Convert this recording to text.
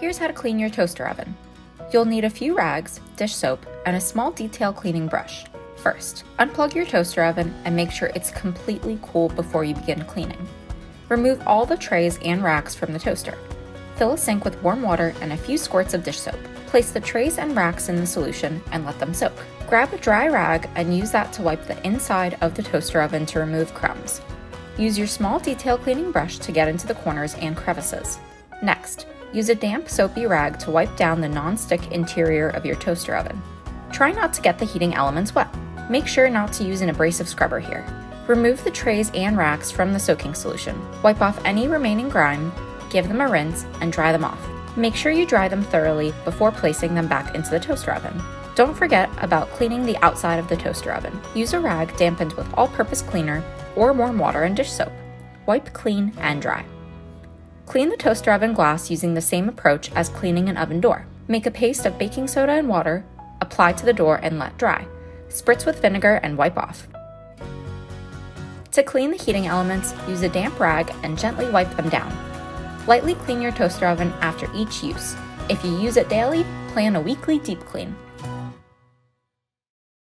Here's how to clean your toaster oven. You'll need a few rags, dish soap, and a small detail cleaning brush. First, unplug your toaster oven and make sure it's completely cool before you begin cleaning. Remove all the trays and racks from the toaster. Fill a sink with warm water and a few squirts of dish soap. Place the trays and racks in the solution and let them soak. Grab a dry rag and use that to wipe the inside of the toaster oven to remove crumbs. Use your small detail cleaning brush to get into the corners and crevices. Next, use a damp soapy rag to wipe down the non-stick interior of your toaster oven. Try not to get the heating elements wet. Make sure not to use an abrasive scrubber here. Remove the trays and racks from the soaking solution. Wipe off any remaining grime, give them a rinse, and dry them off. Make sure you dry them thoroughly before placing them back into the toaster oven. Don't forget about cleaning the outside of the toaster oven. Use a rag dampened with all-purpose cleaner or warm water and dish soap. Wipe clean and dry. Clean the toaster oven glass using the same approach as cleaning an oven door. Make a paste of baking soda and water, apply to the door and let dry. Spritz with vinegar and wipe off. To clean the heating elements, use a damp rag and gently wipe them down. Lightly clean your toaster oven after each use. If you use it daily, plan a weekly deep clean.